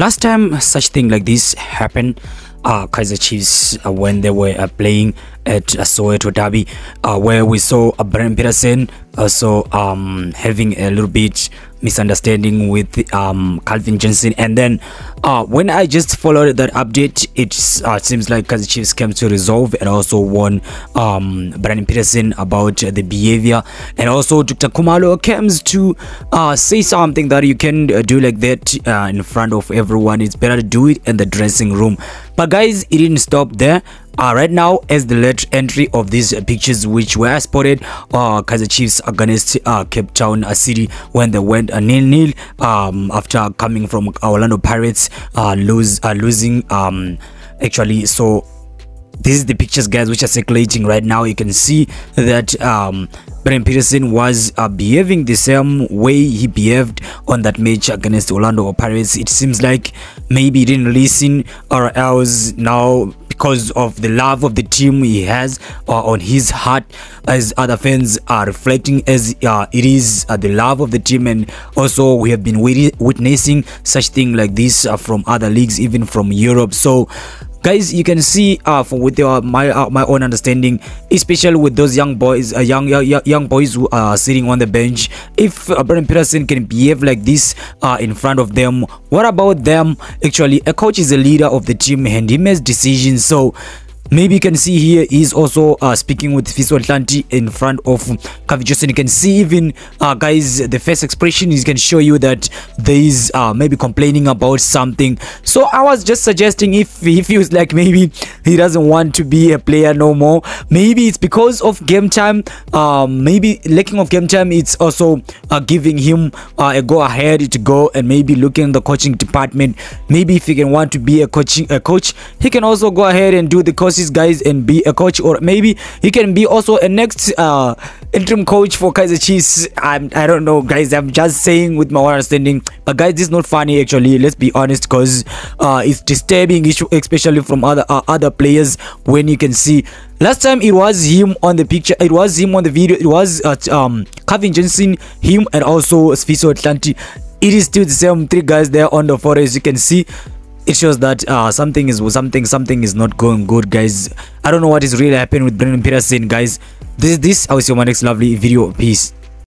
last time such thing like this happened uh Kaizer Chiefs uh, when they were uh, playing at uh, soweto derby uh, where we saw uh, brian peterson also um having a little bit misunderstanding with um Cavin Johnson and then uh when i just followed that update it uh, seems like Kaizer Chiefs came to resolve and also warn um brian peterson about the behavior. And also dr. Khumalo comes to uh say something that you can uh, do like that uh, in front of everyone. It's better to do it in the dressing room but guys it didn't stop there. Uh, right now as the late entry of these uh, pictures which were spotted uh Kaizer Chiefs against uh cape town uh, city when they went uh, nil nil um after coming from orlando pirates uh lose uh, losing um actually so this is the pictures guys which are circulating right now you can see that um Brian Peterson was uh, behaving the same way he behaved on that match against Orlando Pirates. It seems like maybe he didn't listen or else now because of the love of the team he has uh, on his heart as other fans are reflecting as uh, it is uh, the love of the team and also we have been witnessing such thing like this uh, from other leagues even from Europe. So guys you can see uh for with my uh, my own understanding especially with those young boys uh, young, young young boys who are sitting on the bench if uh, Peterson can behave like this uh in front of them what about them? Actually a coach is a leader of the team and he makes decisions. So maybe you can see here he's also uh, speaking with Fiso Hlanti in front of Cavin Johnson. You can see even uh, guys the face expression he can show you that there is uh, maybe complaining about something. So I was just suggesting if he feels like maybe he doesn't want to be a player no more. Maybe it's because of game time. Um, maybe lacking of game time. It's also uh, giving him uh, a go ahead to go and maybe looking the coaching department. Maybe if he can want to be a coaching a coach, he can also go ahead and do the courses guys and be a coach or maybe he can be also a next uh interim coach for Kaizer Chiefs. I'm, I don't know guys. I'm just saying with my understanding. But guys this is not funny actually. Let's be honest because uh it's disturbing issue especially from other uh, other players when you can see. Last time it was him on the picture it was him on the video it was uh, um Cavin Johnson him and also Sfiso Hlanti. It is still the same three guys there on the as you can see it shows that uh, something is something something is not going good guys. I don't know what is really happening with Brendon Peterson guys. This is this i will see you my next lovely video? Peace